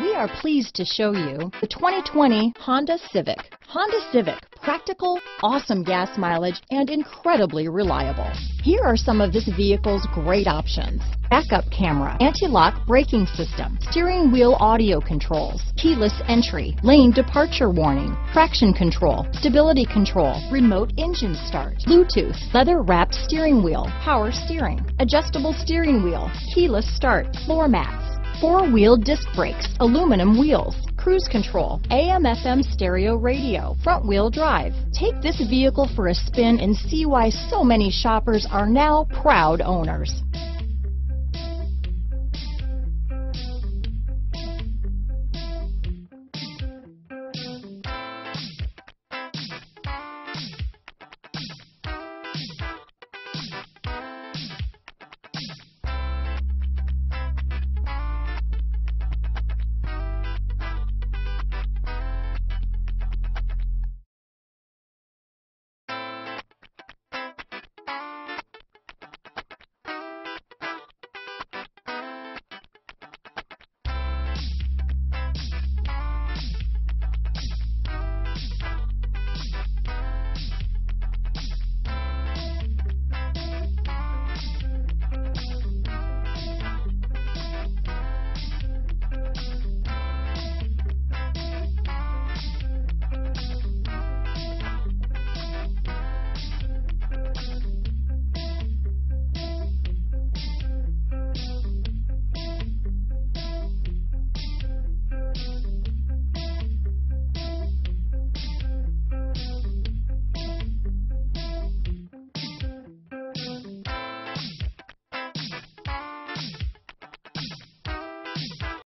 We are pleased to show you the 2020 Honda Civic. Honda Civic, practical, awesome gas mileage, and incredibly reliable. Here are some of this vehicle's great options. Backup camera, anti-lock braking system, steering wheel audio controls, keyless entry, lane departure warning, traction control, stability control, remote engine start, Bluetooth, leather wrapped steering wheel, power steering, adjustable steering wheel, keyless start, floor mats, four-wheel disc brakes, aluminum wheels, cruise control, AM FM stereo radio, front wheel drive. Take this vehicle for a spin and see why so many shoppers are now proud owners.